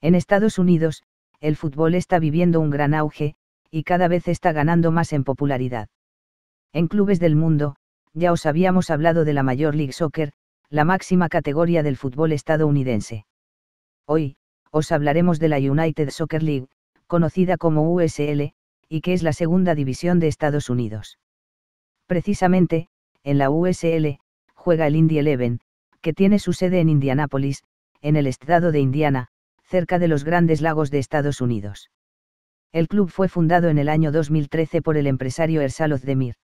En Estados Unidos, el fútbol está viviendo un gran auge, y cada vez está ganando más en popularidad. En clubes del mundo, ya os habíamos hablado de la Major League Soccer, la máxima categoría del fútbol estadounidense. Hoy, os hablaremos de la United Soccer League, conocida como USL, y que es la segunda división de Estados Unidos. Precisamente, en la USL, juega el Indy Eleven, que tiene su sede en Indianápolis, en el estado de Indiana, cerca de los grandes lagos de Estados Unidos. El club fue fundado en el año 2013 por el empresario Ersal Ozdemir.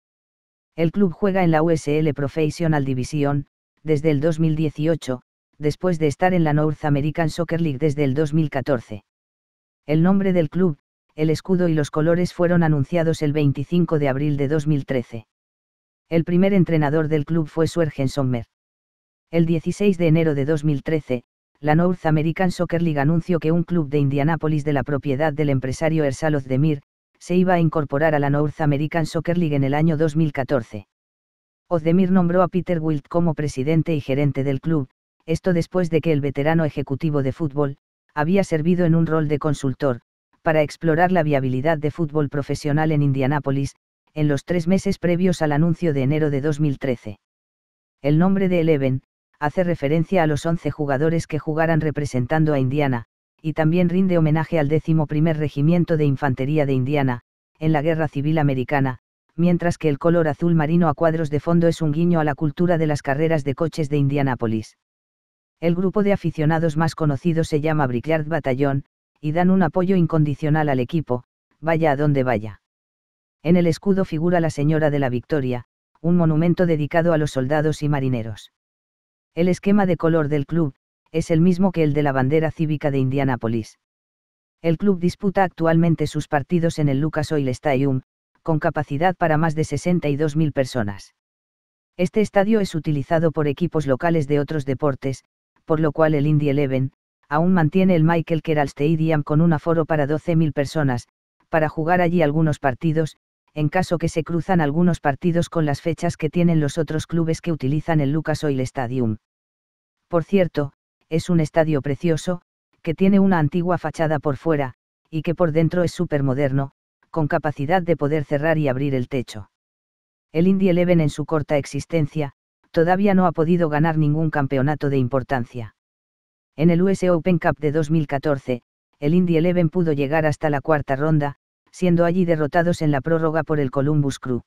El club juega en la USL Professional Division, desde el 2018, después de estar en la North American Soccer League desde el 2014. El nombre del club, el escudo y los colores fueron anunciados el 25 de abril de 2013. El primer entrenador del club fue Swergen Sommer. El 16 de enero de 2013, la North American Soccer League anunció que un club de Indianápolis de la propiedad del empresario Ersal Ozdemir, se iba a incorporar a la North American Soccer League en el año 2014. Ozdemir nombró a Peter Wilt como presidente y gerente del club, esto después de que el veterano ejecutivo de fútbol, había servido en un rol de consultor, para explorar la viabilidad de fútbol profesional en Indianápolis, en los tres meses previos al anuncio de enero de 2013. El nombre de Eleven, hace referencia a los 11 jugadores que jugaran representando a Indiana, y también rinde homenaje al décimo primer regimiento de infantería de Indiana, en la Guerra Civil Americana, mientras que el color azul marino a cuadros de fondo es un guiño a la cultura de las carreras de coches de Indianápolis. El grupo de aficionados más conocido se llama Brickyard Batallón, y dan un apoyo incondicional al equipo, vaya a donde vaya. En el escudo figura la Señora de la Victoria, un monumento dedicado a los soldados y marineros. El esquema de color del club, es el mismo que el de la bandera cívica de Indianápolis. El club disputa actualmente sus partidos en el Lucas Oil Stadium, con capacidad para más de 62.000 personas. Este estadio es utilizado por equipos locales de otros deportes, por lo cual el Indy Eleven, aún mantiene el Michael Kerall Stadium con un aforo para 12.000 personas, para jugar allí algunos partidos, en caso que se cruzan algunos partidos con las fechas que tienen los otros clubes que utilizan el Lucas Oil Stadium. Por cierto, es un estadio precioso, que tiene una antigua fachada por fuera, y que por dentro es súper moderno, con capacidad de poder cerrar y abrir el techo. El Indy Eleven en su corta existencia, todavía no ha podido ganar ningún campeonato de importancia. En el US Open Cup de 2014, el Indy Eleven pudo llegar hasta la cuarta ronda, siendo allí derrotados en la prórroga por el Columbus Crew.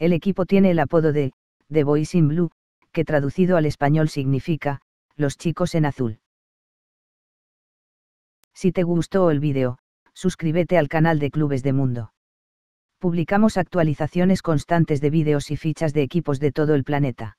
El equipo tiene el apodo de The Boys in Blue, que traducido al español significa, los chicos en azul. Si te gustó el vídeo, suscríbete al canal de Clubes de Mundo. Publicamos actualizaciones constantes de vídeos y fichas de equipos de todo el planeta.